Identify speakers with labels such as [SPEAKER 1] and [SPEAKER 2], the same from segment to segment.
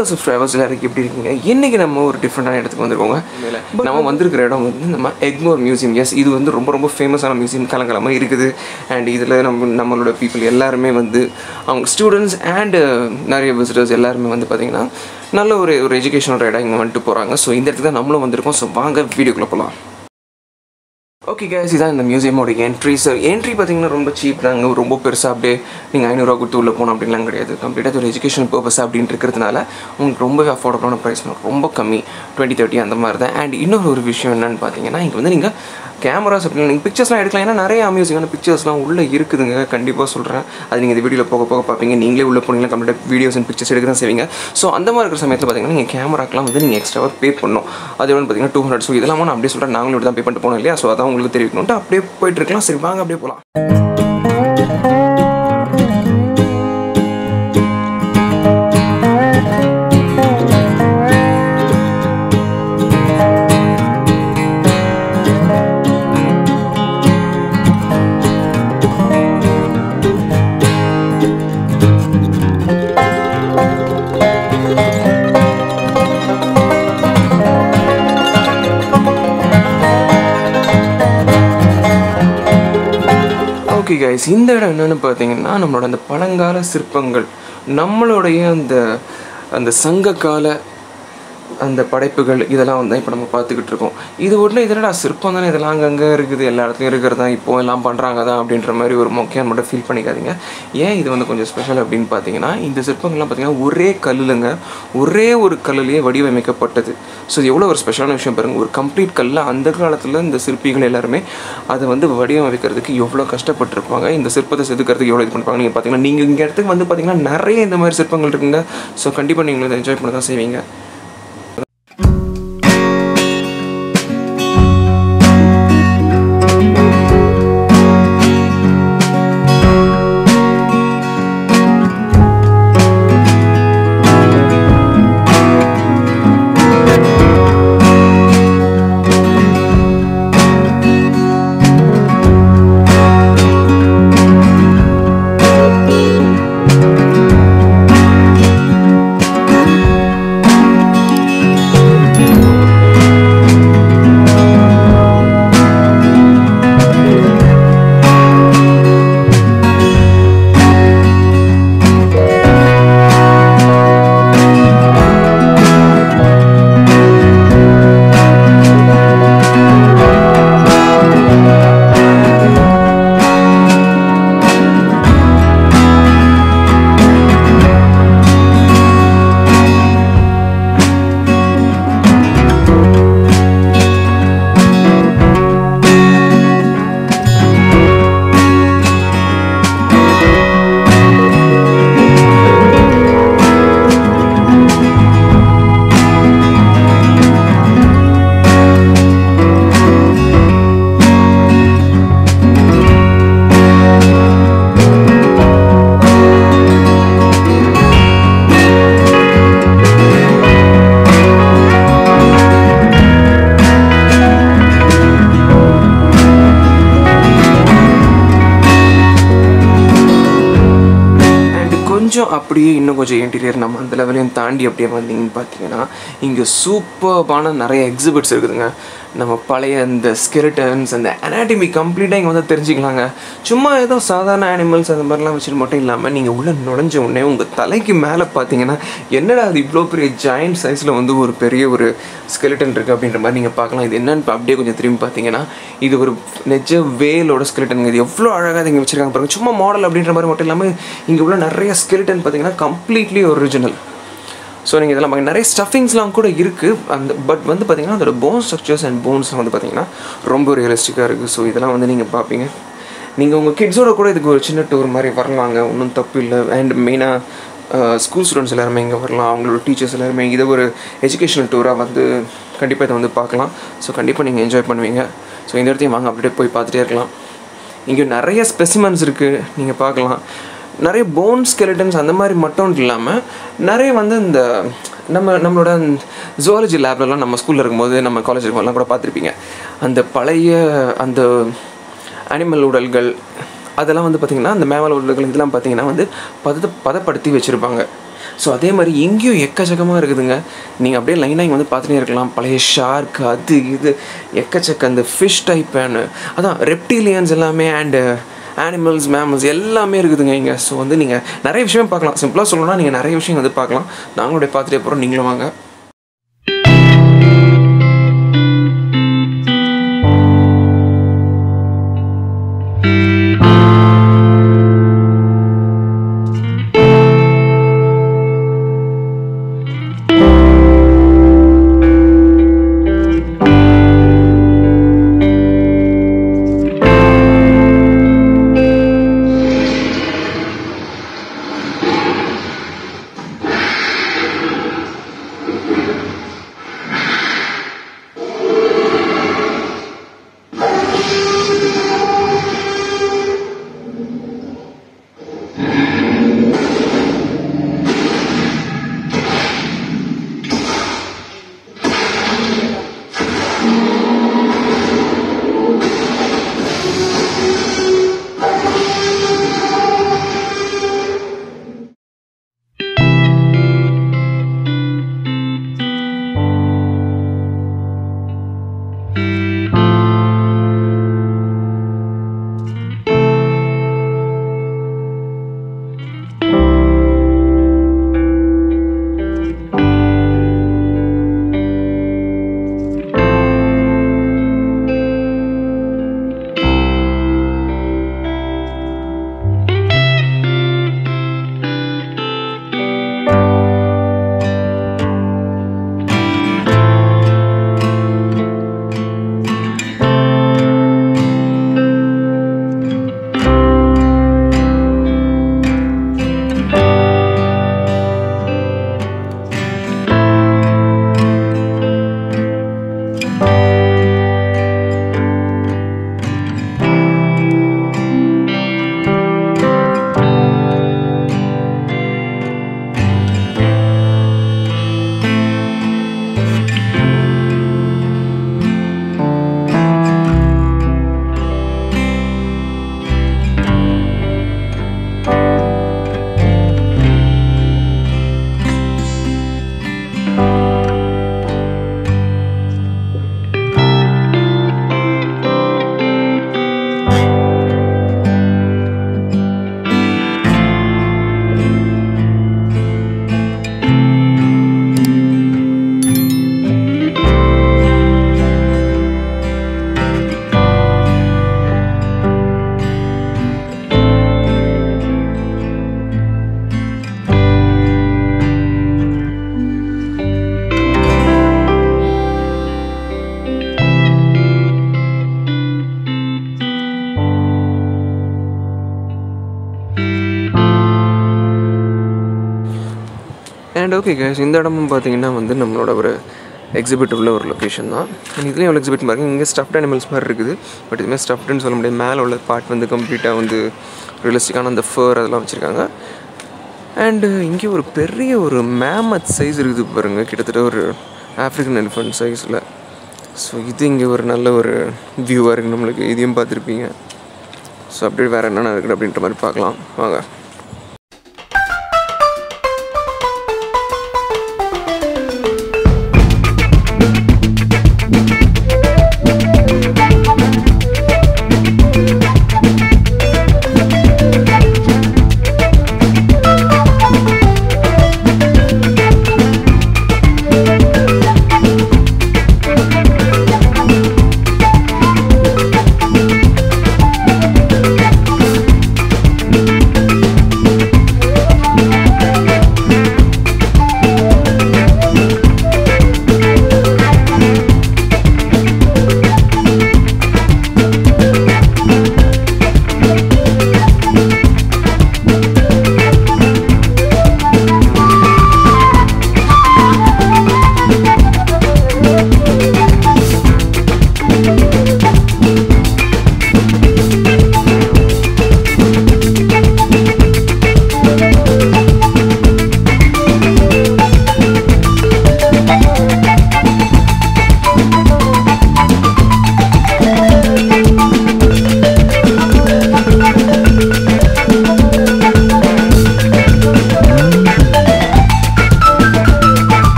[SPEAKER 1] Hello subscribers எல்லாருக்கும் எப்படி இருக்கீங்க? இன்றைக்கி நம்ம ஒரு டிஃப்ரெண்டான இடத்துக்கு வந்திருக்கோங்க. நம்ம வந்திருக்கிற இடம் வந்து நம்ம எக்மோர் மியூசியம் எஸ் இது வந்து ரொம்ப ரொம்ப ஃபேமஸான மியூசியம் கலங்கலமாக இருக்குது. அண்ட் இதில் நம்ம நம்மளோட பீப்புள் எல்லாருமே வந்து அவங்க ஸ்டூடெண்ட்ஸ் அண்டு நிறைய விசிட்டர்ஸ் எல்லாருமே வந்து பார்த்திங்கன்னா நல்ல ஒரு ஒரு எஜுகேஷனல் ரைடாக இங்கே வந்துட்டு போகிறாங்க ஸோ இந்த இடத்துக்கு தான் நம்மளும் வந்திருக்கோம். ஸோ வாங்க வீடியோக்குள்ளே போகலாம் ஓகே கேஸ் இதான் இந்த மியூசியமோட என்ட்ரி சார் என்ட்ரி பார்த்தீங்கன்னா ரொம்ப சீப் தாங்க. ரொம்ப பெருசாக அப்படியே நீங்கள் ஐநூறுரூவா கொடுத்து உள்ளே போகணும் அப்படின்லாம் கிடையாது. கம்ப்ளீட்டாக ஒரு எஜுகேஷன் பர்பஸ் அப்படின்னு இருக்கிறதுனால உங்களுக்கு ரொம்பவே அஃபோர்டபுளான ப்ரைஸ் ரொம்ப கம்மி. டுவெண்ட்டி தேர்ட்டி அந்த மாதிரி தான் அண்ட் இன்னொரு ஒரு விஷயம் என்னென்னு பார்த்தீங்கன்னா இங்கே வந்து நீங்கள் கேமராஸ் அப்படின்னு நீங்கள் பிக்சர்ஸ்லாம் எடுக்கலாம். ஏன்னா நிறைய அம்யூசிங்கான பிக்சர்ஸ்லாம் உள்ளே இருக்குதுங்க. கண்டிப்பாக சொல்கிறேன் அது நீங்கள் இந்த வீடியோவில் போக போக பார்ப்பீங்க. நீங்களே உள்ளே போனீங்கன்னா கம்ப்ளீட்டாக வீடியோஸ் அண்ட் பிக்சர்ஸ் எடுக்க தான் செய்வீங்க. ஸோ அந்த மாதிரி இருக்கிற சமயத்தில் பார்த்தீங்கன்னா நீங்கள் கேமராக்கெலாம் வந்து நீங்கள் எக்ஸ்ட்ராவாக பே பண்ணணும். அது எவ்வளோ பார்த்தீங்கன்னா டூ ஹண்ட்ரட் ஸோ இதெல்லாம் நான் அப்படியே சொல்கிறேன் நாங்களும் இப்படி தான் பே பண்ணிட்டு போனோம் இல்லையா? ஸோ அதான் உங்களுக்கு தெரிவிக்கணும்ட்டு அப்படியே போயிட்டு இருக்கலாம். சரி வாங்க அப்படியே போகலாம் கைஸ் இந்த இடம் என்னென்னு பார்த்தீங்கன்னா நம்மளோட அந்த பழங்கால சிற்பங்கள் நம்மளுடைய அந்த அந்த சங்க கால அந்த படைப்புகள் இதெல்லாம் வந்து இப்போ நம்ம பார்த்துக்கிட்டு இருக்கோம். இது ஒன்றும் இதனடா சிற்பம் தானே? இதெல்லாம் அங்கங்கே இருக்குது. எல்லா இடத்துலையும் இருக்கிறது தான். இப்போ எல்லாம் பண்ணுறாங்க தான் அப்படின்ற மாதிரி ஒரு முக்கியம் மட்டும் ஃபீல் பண்ணிக்காதீங்க. ஏன் இது வந்து கொஞ்சம் ஸ்பெஷல் அப்படின்னு பார்த்தீங்கன்னா இந்த சிற்பங்கள்லாம் பார்த்தீங்கன்னா ஒரே கல்லுலங்க ஒரே ஒரு கல்லுலேயே வடிவமைக்கப்பட்டது. ஸோ இது எவ்வளோ ஒரு ஸ்பெஷலான விஷயம் பாருங்கள் ஒரு கம்ப்ளீட் கல்லில் அந்த காலத்தில் இந்த சிற்பிகள் எல்லாருமே அதை வந்து வடிவமைக்கிறதுக்கு எவ்வளோ கஷ்டப்பட்டிருப்பாங்க? இந்த சிற்பத்தை செதுக்கிறதுக்கு எவ்வளோ இது பண்ணுறாங்க நீங்கள் பார்த்தீங்கன்னா நீங்கள் இங்கே இடத்துக்கு வந்து பார்த்தீங்கன்னா நிறைய இந்த மாதிரி சிற்பங்கள் இருக்குங்க. ஸோ கண்டிப்பாக நீங்கள் என்ஜாய் பண்ண தான் செய்வீங்க. கொஞ்சம் இன்டீரியர் நம்ம அந்த லெவலையும் தாண்டி அப்படியே வந்தீங்கன்னு பார்த்தீங்கன்னா இங்கே சூப்பர்பான நிறைய எக்ஸிபிட்ஸ் இருக்குதுங்க. நம்ம பழைய அந்த ஸ்கெலிட்டன்ஸ் அந்த அனாட்டமி கம்ப்ளீட்டாக இங்கே வந்து தெரிஞ்சுக்கலாங்க. சும்மா ஏதோ சாதாரண அனிமல்ஸ் அந்த மாதிரிலாம் வச்சுட்டு மட்டும் இல்லாமல் நீங்கள் உள்ளே நுழைஞ்ச உடனே உங்கள் தலைக்கு மேலே பார்த்தீங்கன்னா என்னடா அது இவ்வளோ பெரிய ஜாயிண்ட் சைஸில் வந்து ஒரு பெரிய ஒரு ஸ்கெலிட்டன் இருக்குது அப்படின்ற மாதிரி நீங்கள் பார்க்கலாம். இது என்னன்னு அப்படியே கொஞ்சம் திரும்பி பார்த்தீங்கன்னா இது ஒரு நெஜ வேலோட ஸ்கெலிட்டன் இது எவ்வளோ அழகாக இங்கே வச்சுருக்காங்க பாருங்கள் சும்மா மாடல் அப்படின்ற மாதிரி மட்டும் இல்லாமல் இங்கே உள்ள நிறைய ஸ்கெலிட்டன் பார்த்தீங்கன்னா கம்ப்ளீட்லி ஒரிஜினல் ஸோ நீங்கள் இதெல்லாம் பார்க்க நிறைய ஸ்டஃபிங்ஸ்லாம் கூட இருக்குது அந்த பட் வந்து பார்த்தீங்கன்னா அதோட போன் ஸ்ட்ரக்சர்ஸ் அண்ட் போன்ஸ்லாம் வந்து பார்த்தீங்கன்னா ரொம்ப ரியலிஸ்டிக்காக இருக்குது ஸோ இதெல்லாம் வந்து நீங்கள் பார்ப்பீங்க நீங்கள் உங்கள் கிட்ஸோட கூட இதுக்கு ஒரு சின்ன டூர் மாதிரி வரலாங்க. ஒன்றும் தப்பு இல்லை. அண்ட் மெயினாக ஸ்கூல் ஸ்டூடெண்ட்ஸ் எல்லாருமே இங்கே வரலாம். அவங்களோட டீச்சர்ஸ் எல்லாருமே இதை ஒரு எஜுகேஷனல் டூராக வந்து கண்டிப்பாக இதை வந்து பார்க்கலாம் ஸோ கண்டிப்பாக நீங்கள் என்ஜாய் பண்ணுவீங்க. ஸோ இந்த இடத்தையும் வாங்க. அப்படியே போய் பார்த்துட்டே இருக்கலாம். இங்கே நிறைய ஸ்பெசிமன்ஸ் இருக்குது நீங்கள் பார்க்கலாம். நிறைய போன் ஸ்கெலிட்டன்ஸ் அந்த மாதிரி மட்டும் இல்லாமல் நிறைய வந்து இந்த நம்ம நம்மளோட ஜுவாலஜி லேப்லலாம் நம்ம ஸ்கூலில் இருக்கும்போது நம்ம காலேஜ் இருக்கும்போதெல்லாம் கூட பார்த்துருப்பீங்க. அந்த பழைய அந்த அனிமல் உடல்கள் அதெல்லாம் வந்து பார்த்திங்கன்னா அந்த மேவல் உடல்கள் இதெல்லாம் பார்த்திங்கன்னா வந்து பதத்தை பதப்படுத்தி வச்சுருப்பாங்க. ஸோ அதே மாதிரி எங்கேயும் எக்கச்சக்கமாக இருக்குதுங்க. நீங்கள் அப்படியே லைனாக இங்கே வந்து பார்த்துட்டே இருக்கலாம். பழைய ஷார்க் அது இது எக்கச்சக்க அந்த ஃபிஷ் டைப் அதான் ரெப்டீலியன்ஸ் எல்லாமே அண்டு அனிமல்ஸ் மேமல்ஸ் எல்லாமே இருக்குதுங்க இங்கே. ஸோ வந்து நீங்கள் நிறைய விஷயம் பார்க்கலாம். சிம்பிளாக சொல்லணும்னா நீங்கள் நிறைய விஷயம் வந்து பார்க்கலாம். நாங்களுடைய பார்த்துட்டே போகிறோம் நீங்களும் வாங்க. ஓகே கேஸ் இந்த இடமும் பார்த்தீங்கன்னா வந்து நம்மளோட ஒரு எக்ஸிபிட் உள்ள ஒரு லொக்கேஷன் தான். இதுலேயும் எவ்வளோ எக்ஸிபிட் மாதிரி இங்கே ஸ்டஃப்ட் அனிமல்ஸ் மாதிரி இருக்குது. பட் இதுமாதிரி ஸ்டஃப்டுன்னு சொல்ல முடியாது. மேலே உள்ள பார்ட் வந்து கம்ப்ளீட்டாக வந்து ரியலிஸ்டிக்கான அந்த ஃபர் அதெல்லாம் வச்சுருக்காங்க. அண்டு இங்கே ஒரு பெரிய ஒரு மேமத் சைஸ் இருக்குது பாருங்கள் கிட்டத்தட்ட ஒரு ஆஃப்ரிக்கன் எலிஃபண்ட் சைஸில் ஸோ இது இங்கே ஒரு நல்ல ஒரு வியூவாக இருக்குது நம்மளுக்கு. இதையும் பார்த்துருப்பீங்க. ஸோ அப்படியே வேறு என்னென்ன இருக்குது அப்படின்ற மாதிரி பார்க்கலாம். வாங்க.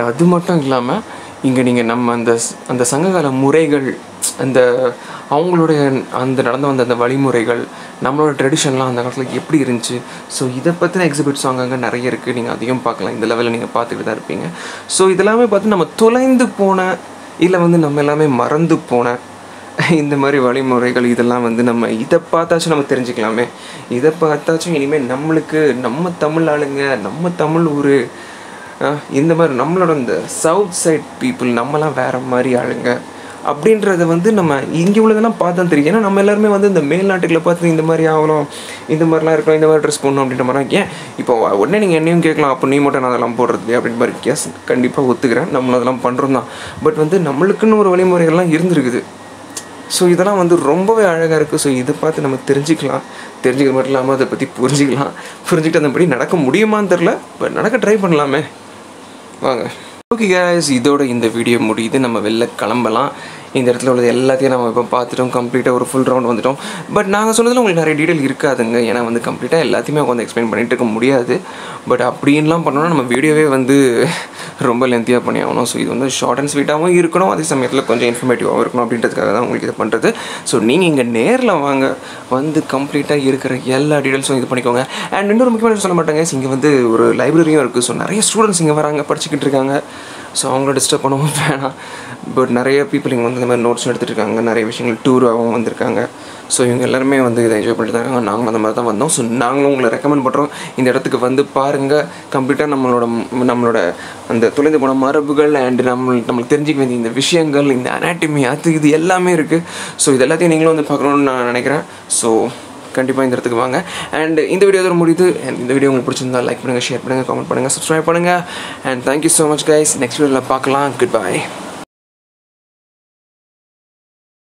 [SPEAKER 1] அண்ட் அது மட்டும் இல்லாமல் இங்கே நீங்கள் நம்ம அந்த அந்த சங்ககால முறைகள் அந்த அவங்களுடைய அந்த நடந்து வந்த அந்த வழிமுறைகள் நம்மளோட ட்ரெடிஷன்லாம் அந்த காலத்தில் எப்படி இருந்துச்சு? ஸோ இதை பற்றின எக்ஸிபிட்ஸ் அங்கங்கே நிறைய இருக்குது நீங்கள் அதையும் பார்க்கலாம். இந்த லெவலில் நீங்கள் பார்த்துக்கிட்டு தான் இருப்பீங்க. ஸோ இதெல்லாமே பார்த்து நம்ம தொலைந்து போன இல்லை வந்து நம்ம எல்லாமே மறந்து போன இந்த மாதிரி வழிமுறைகள் இதெல்லாம் வந்து நம்ம இதை பார்த்தாச்சும் நம்ம தெரிஞ்சுக்கலாமே. இதை பார்த்தாச்சும் இனிமேல் நம்மளுக்கு நம்ம தமிழ் ஆளுங்க நம்ம தமிழ் ஊர் இந்த மாதிரி நம்மளோட இந்த சவுத் சைட் பீப்புள் நம்மலாம் வேறு மாதிரி ஆளுங்க. அப்படின்றத வந்து நம்ம இங்கே உள்ளதெல்லாம் பார்த்தா தெரியும். ஏன்னா நம்ம எல்லாருமே வந்து இந்த மேல்நாட்டுகளை பார்த்து இந்த மாதிரி ஆகணும் இந்த மாதிரிலாம் இருக்கணும் இந்த மாதிரி ட்ரெஸ் போடணும் அப்படின்ற மாதிரி ஏன்? இப்போ உடனே நீங்கள் என்னையும் கேட்கலாம் அப்போ நீ மட்டும் நான் அதெல்லாம் போடுறது அப்படின்ற மாதிரி கேஸ் கண்டிப்பாக ஒத்துக்கிறேன். நம்மளும் அதெல்லாம் பண்ணுறோம் தான். பட் வந்து நம்மளுக்குன்னு ஒரு வழிமுறைகள்லாம் இருந்திருக்குது. ஸோ இதெல்லாம் வந்து ரொம்பவே அழகாக இருக்குது ஸோ இதை பார்த்து நம்ம தெரிஞ்சுக்கலாம். தெரிஞ்சுக்க மட்டும் இல்லாமல் அதை பற்றி புரிஞ்சுக்கலாம். புரிஞ்சுக்கிட்டு அந்தபடி நடக்க முடியுமான்னு தெரில பட் நடக்க ட்ரை பண்ணலாமே. வாங்க. ஓகே கேஸ் இதோட இந்த வீடியோ முடியுது. நம்ம வெளில கிளம்பலாம். இந்த இடத்துல உள்ளது எல்லாத்தையும் நம்ம இப்போ பார்த்துட்டோம் கம்ப்ளீட்டாக ஒரு ஃபுல் ரவுண்ட் வந்துட்டோம். பட் நாங்கள் சொன்னதில் உங்களுக்கு நிறைய டீட்டெயில் இருக்காதுங்க. ஏன்னா வந்து கம்ப்ளீட்டாக எல்லாத்தையுமே உட்காந்து எக்ஸ்பிளைன் பண்ணிட்டு இருக்க முடியாது. பட் அப்படின்லாம் பண்ணோன்னா நம்ம வீடியோவே வந்து ரொம்ப லென்த்தியாக பண்ணி ஆகணும். ஸோ இது வந்து ஷார்ட் அண்ட் ஸ்வீட்டாகவும் இருக்கணும். அதே சமயத்தில் கொஞ்சம் இன்ஃபர்மேட்டிவாகவும் இருக்கணும் அப்படின்றதுக்காக தான் உங்களுக்கு இது பண்ணுறது ஸோ நீங்கள் இங்கே நேரில் வாங்க. வந்து கம்ப்ளீட்டாக இருக்கிற எல்லா டீட்டெயில்ஸும் இது பண்ணிக்கோங்க. அண்ட் இன்னொரு முக்கியமான சொல்ல மாட்டாங்க. இங்கே வந்து ஒரு லைப்ரரியும் இருக்குது ஸோ நிறைய ஸ்டூடெண்ட்ஸ் இங்கே வராங்க படிச்சுக்கிட்டு இருக்காங்க. ஸோ அவங்கள டிஸ்டர்ப் பண்ணவும் வேணாம். பட் நிறைய பீப்புள் இங்கே வந்து இந்த மாதிரி நோட்ஸ் எடுத்துகிட்டு இருக்காங்க நிறைய விஷயங்கள் டூராகவும் வந்திருக்காங்க. ஸோ இவங்க எல்லாருமே வந்து இதை என்ஜாய் பண்ணிட்டு இருக்காங்க. நாங்களும் அந்த மாதிரி தான் வந்தோம். ஸோ நாங்களும் உங்களை ரெக்கமெண்ட் பண்ணுறோம் இந்த இடத்துக்கு வந்து பாருங்கள் கம்ப்ளீட்டாக நம்மளோட நம்மளோட அந்த தொலைந்து போன மரபுகள் அண்ட் நம்ம நம்மளுக்கு தெரிஞ்சுக்க வேண்டிய இந்த விஷயங்கள் இந்த அனாட்டமி அது இது எல்லாமே இருக்குது ஸோ இது எல்லாத்தையும் நீங்களும் வந்து பார்க்கணுன்னு நான் நினைக்கிறேன். ஸோ கண்டிப்பாக இந்த இடத்துக்கு வாங்க. அண்ட் இந்த வீடியோ தான் முடியுது. அண்ட் இந்த வீடியோ உங்களுக்கு பிடிச்சிருந்தா லைக் பண்ணுங்கள் ஷேர் பண்ணுங்கள் கமெண்ட் பண்ணுங்கள் சப்ஸ்கிரைப் பண்ணுங்கள் and thank you so much guys next வீடியோவில் பார்க்கலாம். Good bye